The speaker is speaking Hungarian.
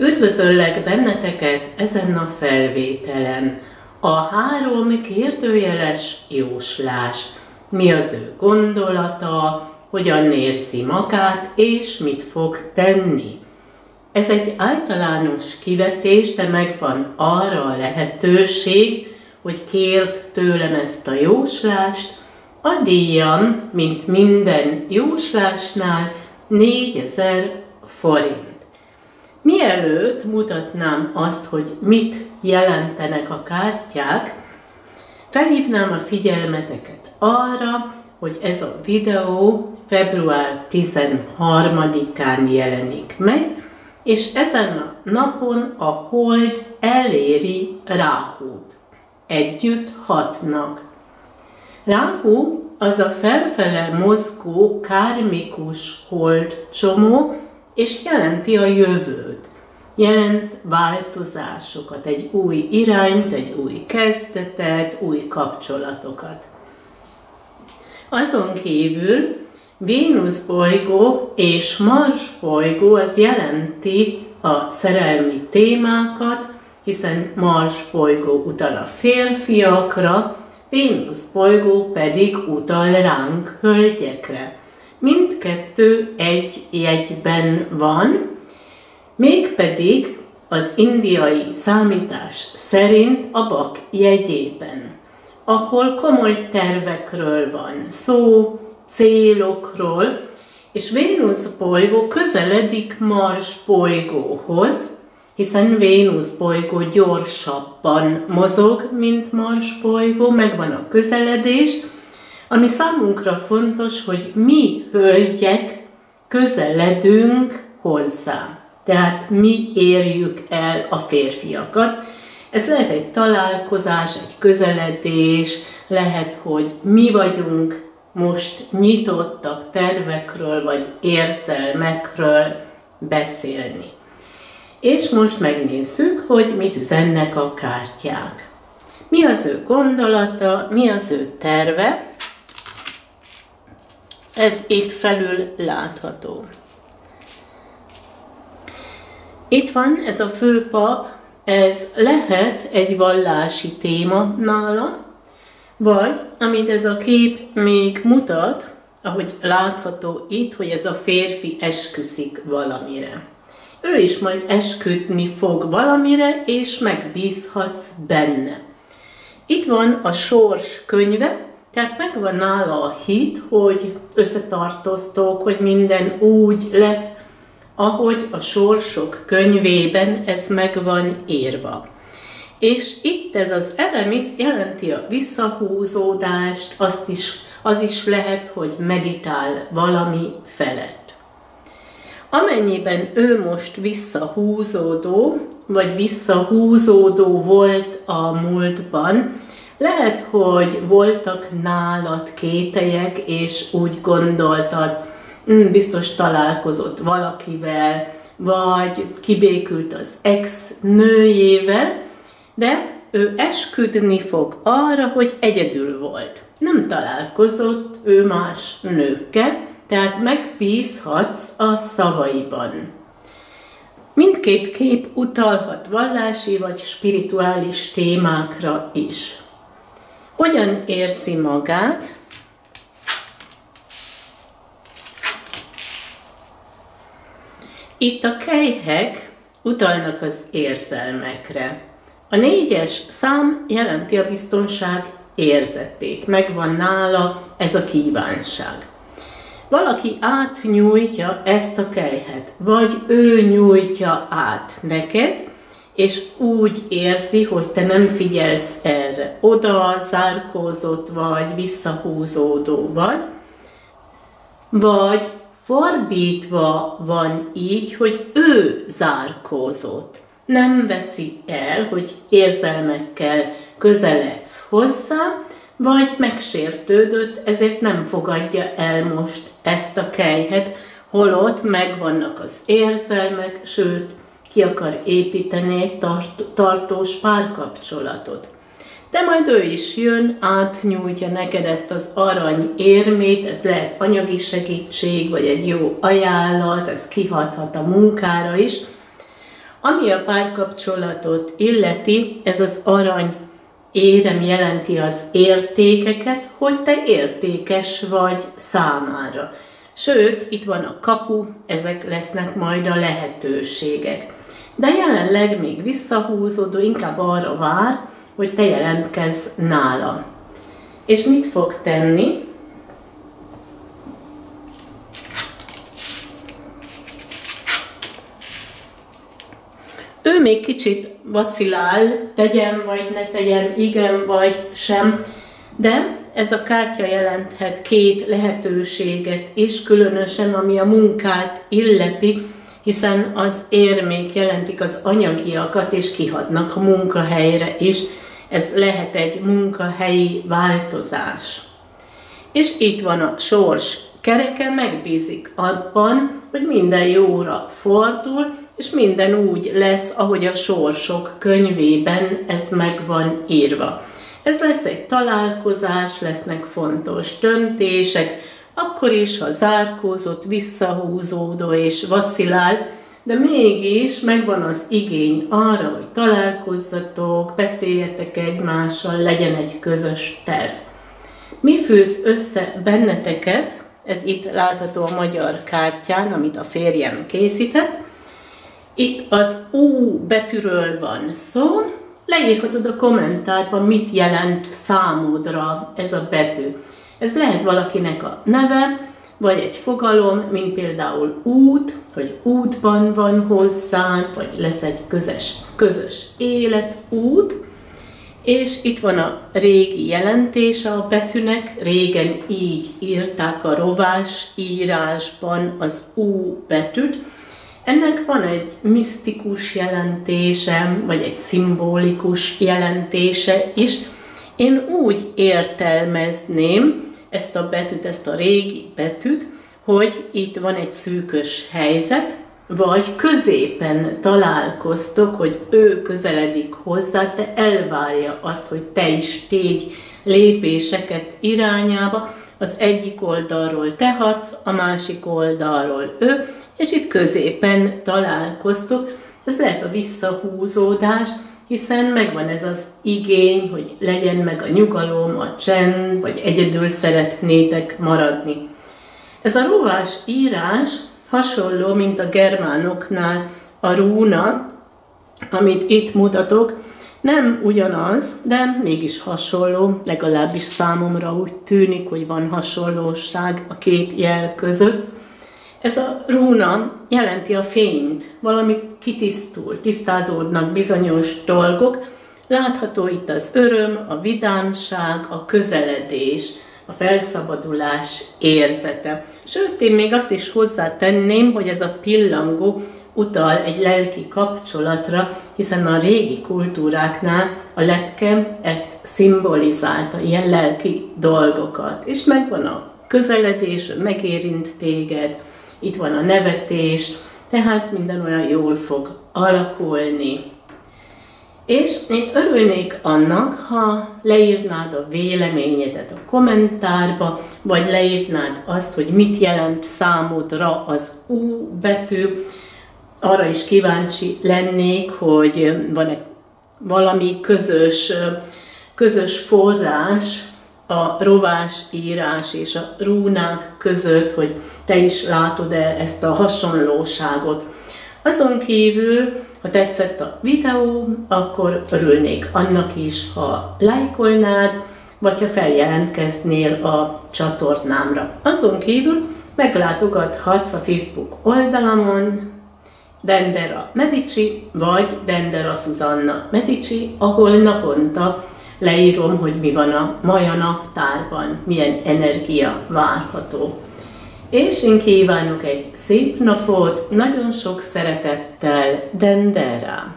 Üdvözöllek benneteket ezen a felvételen. A három kérdőjeles jóslás. Mi az ő gondolata, hogyan érzi magát, és mit fog tenni. Ez egy általános kivetés, de megvan arra a lehetőség, hogy kért tőlem ezt a jóslást. A díjam, mint minden jóslásnál, 4000 forint. Mielőtt mutatnám azt, hogy mit jelentenek a kártyák, felhívnám a figyelmeteket arra, hogy ez a videó február 13-án jelenik meg, és ezen a napon a hold eléri Ráhút. Együtt hatnak. Ráhú az a felfele mozgó kármikus hold csomó, és jelenti a jövőt. Jelent változásokat, egy új irányt, egy új kezdetet, új kapcsolatokat. Azon kívül Vénusz bolygó és Mars bolygó az jelenti a szerelmi témákat, hiszen Mars bolygó utal a férfiakra, Vénusz bolygó pedig utal ránk, hölgyekre. Mindkettő egy jegyben van, mégpedig az indiai számítás szerint a bak jegyében, ahol komoly tervekről van szó, célokról, és Vénusz bolygó közeledik Mars bolygóhoz, hiszen Vénusz bolygó gyorsabban mozog, mint Mars bolygó, megvan a közeledés, ami számunkra fontos, hogy mi hölgyek közeledünk hozzá. Tehát mi érjük el a férfiakat. Ez lehet egy találkozás, egy közeledés, lehet, hogy mi vagyunk most nyitottak tervekről vagy érzelmekről beszélni. És most megnézzük, hogy mit üzennek a kártyák. Mi az ő gondolata, mi az ő terve, ez itt felül látható. Itt van ez a főpap, ez lehet egy vallási téma nála, vagy, amit ez a kép még mutat, ahogy látható itt, hogy ez a férfi esküszik valamire. Ő is majd esküdni fog valamire, és megbízhatsz benne. Itt van a sors könyve, tehát megvan nála a hit, hogy összetartoztok, hogy minden úgy lesz, ahogy a sorsok könyvében ez meg van írva. És itt ez az eremit jelenti a visszahúzódást, azt is, az is lehet, hogy meditál valami felett. Amennyiben ő most visszahúzódó, vagy visszahúzódó volt a múltban, lehet, hogy voltak nálad kételyek, és úgy gondoltad, hm, biztos találkozott valakivel, vagy kibékült az ex nőjével, de ő esküdni fog arra, hogy egyedül volt. Nem találkozott ő más nőkkel, tehát megbízhatsz a szavaiban. Mindkét kép utalhat vallási vagy spirituális témákra is. Hogyan érzi magát? Itt a kejhek utalnak az érzelmekre. A négyes szám jelenti a biztonság érzetét. Megvan nála ez a kívánság. Valaki átnyújtja ezt a kejhet, vagy ő nyújtja át neked, és úgy érzi, hogy te nem figyelsz erre. Oda zárkózott vagy, visszahúzódó vagy, vagy fordítva van így, hogy ő zárkózott. Nem veszi el, hogy érzelmekkel közeledsz hozzá, vagy megsértődött, ezért nem fogadja el most ezt a kejhet, holott megvannak az érzelmek, sőt, ki akar építeni egy tart- tartós párkapcsolatot. De majd ő is jön, átnyújtja neked ezt az arany érmét, ez lehet anyagi segítség, vagy egy jó ajánlat, ez kihathat a munkára is. Ami a párkapcsolatot illeti, ez az arany érem jelenti az értékeket, hogy te értékes vagy számára. Sőt, itt van a kapu, ezek lesznek majd a lehetőségek. De jelenleg még visszahúzódó, inkább arra vár, hogy te jelentkezz nála. És mit fog tenni? Ő még kicsit vacilál, tegyem vagy ne tegyem, igen vagy sem, de ez a kártya jelenthet két lehetőséget is, különösen ami a munkát illeti, hiszen az érmék jelentik az anyagiakat, és kihatnak a munkahelyre is. Ez lehet egy munkahelyi változás. És itt van a sors kereke, megbízik abban, hogy minden jóra fordul, és minden úgy lesz, ahogy a sorsok könyvében ez meg van írva. Ez lesz egy találkozás, lesznek fontos döntések, akkor is, ha zárkózott, visszahúzódó és vacilál, de mégis megvan az igény arra, hogy találkozzatok, beszéljetek egymással, legyen egy közös terv. Mi fűz össze benneteket? Ez itt látható a magyar kártyán, amit a férjem készített. Itt az U betűről van szó, leírhatod a kommentárban, mit jelent számodra ez a betű. Ez lehet valakinek a neve, vagy egy fogalom, mint például út, hogy útban van hozzád, vagy lesz egy közös, közös életút, és itt van a régi jelentése a betűnek, régen így írták a rovás írásban az U betűt, ennek van egy misztikus jelentése, vagy egy szimbolikus jelentése is. Én úgy értelmezném ezt a betűt, ezt a régi betűt, hogy itt van egy szűkös helyzet, vagy középen találkoztok, hogy ő közeledik hozzá, te elvárja azt, hogy te is tégy lépéseket irányába, az egyik oldalról te hadsz, a másik oldalról ő, és itt középen találkoztok. Ez lehet a visszahúzódás, hiszen megvan ez az igény, hogy legyen meg a nyugalom, a csend, vagy egyedül szeretnétek maradni. Ez a rovás írás hasonló, mint a germánoknál a rúna, amit itt mutatok, nem ugyanaz, de mégis hasonló, legalábbis számomra úgy tűnik, hogy van hasonlóság a két jel között. Ez a rúna jelenti a fényt, valami kitisztul, tisztázódnak bizonyos dolgok. Látható itt az öröm, a vidámság, a közeledés, a felszabadulás érzete. Sőt, én még azt is hozzátenném, hogy ez a pillangó utal egy lelki kapcsolatra, hiszen a régi kultúráknál a lepke ezt szimbolizálta, ilyen lelki dolgokat. És megvan a közeledés, megérint téged, itt van a nevetés, tehát minden olyan jól fog alakulni. És én örülnék annak, ha leírnád a véleményedet a kommentárba, vagy leírnád azt, hogy mit jelent számodra az U betű, arra is kíváncsi lennék, hogy van-e valami közös, közös forrás a rovás írás és a rúnák között, hogy te is látod-e ezt a hasonlóságot. Azon kívül, ha tetszett a videó, akkor örülnék annak is, ha lájkolnád, vagy ha feljelentkeznél a csatornámra. Azon kívül meglátogathatsz a Facebook oldalamon, Dendera Medici, vagy Dendera Susanna Medici, ahol naponta leírom, hogy mi van a maja naptárban, milyen energia várható. És én kívánok egy szép napot, nagyon sok szeretettel, Dendera!